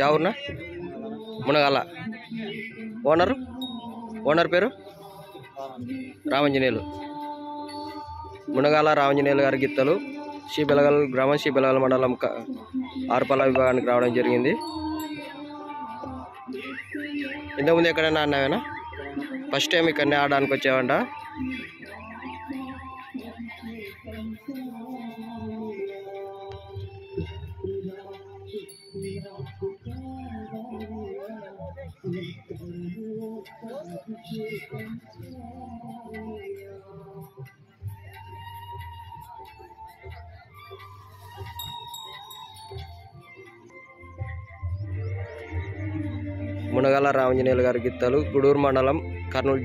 ఎవరున్నా Munagala owner owner పేరు రామంజనేయులు మునగాల రామంజనేయులు గారి గిత్తలు శ్రీబెలగల్ గ్రామం శ్రీబెలగల్ మండలం క- ఆరుపల్ల విభాగానికి రావడం జరిగింది ఇంతకుముందు ఎక్కడైనా అన్నావేనా ఫస్ట్ టైం ఇక్కడనే ఆడడానికి వచ్చావంట మునగాల రామంజనేయులు గారి గీతాలు గుడూరు మండలం కర్నూలు